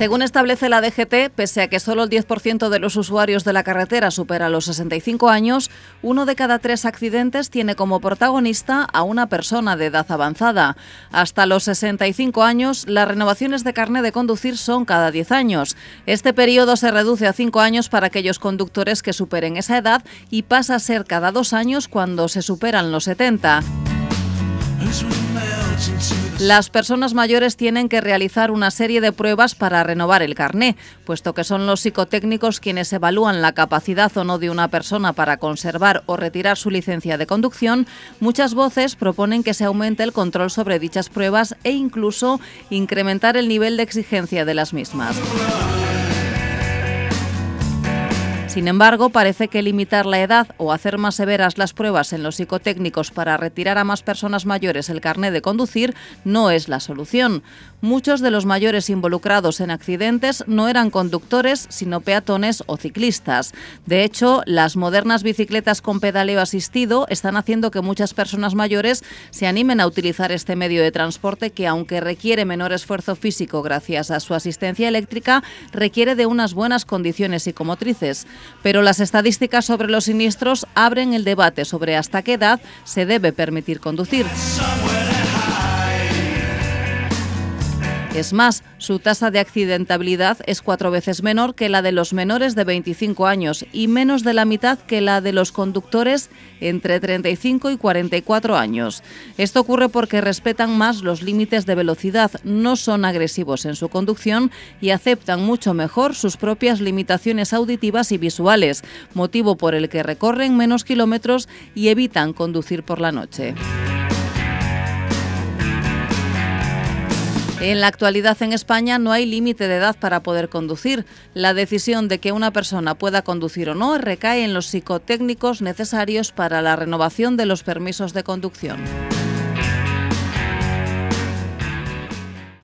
Según establece la DGT, pese a que solo el 10% de los usuarios de la carretera supera los 65 años, uno de cada tres accidentes tiene como protagonista a una persona de edad avanzada. Hasta los 65 años, las renovaciones de carnet de conducir son cada 10 años. Este periodo se reduce a 5 años para aquellos conductores que superen esa edad y pasa a ser cada dos años cuando se superan los 70. Las personas mayores tienen que realizar una serie de pruebas para renovar el carné, puesto que son los psicotécnicos quienes evalúan la capacidad o no de una persona para conservar o retirar su licencia de conducción. Muchas voces proponen que se aumente el control sobre dichas pruebas e incluso incrementar el nivel de exigencia de las mismas. Sin embargo, parece que limitar la edad o hacer más severas las pruebas en los psicotécnicos para retirar a más personas mayores el carné de conducir no es la solución. Muchos de los mayores involucrados en accidentes no eran conductores, sino peatones o ciclistas. De hecho, las modernas bicicletas con pedaleo asistido están haciendo que muchas personas mayores se animen a utilizar este medio de transporte que, aunque requiere menor esfuerzo físico gracias a su asistencia eléctrica, requiere de unas buenas condiciones psicomotrices. Pero las estadísticas sobre los siniestros abren el debate sobre hasta qué edad se debe permitir conducir. Es más, su tasa de accidentabilidad es cuatro veces menor que la de los menores de 25 años y menos de la mitad que la de los conductores entre 35 y 44 años. Esto ocurre porque respetan más los límites de velocidad, no son agresivos en su conducción y aceptan mucho mejor sus propias limitaciones auditivas y visuales, motivo por el que recorren menos kilómetros y evitan conducir por la noche. En la actualidad en España no hay límite de edad para poder conducir. La decisión de que una persona pueda conducir o no recae en los psicotécnicos necesarios para la renovación de los permisos de conducción.